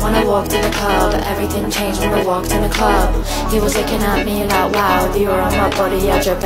When I walked in the club, everything changed when I walked in the club. He was looking at me like wow, "You're on my body, I drip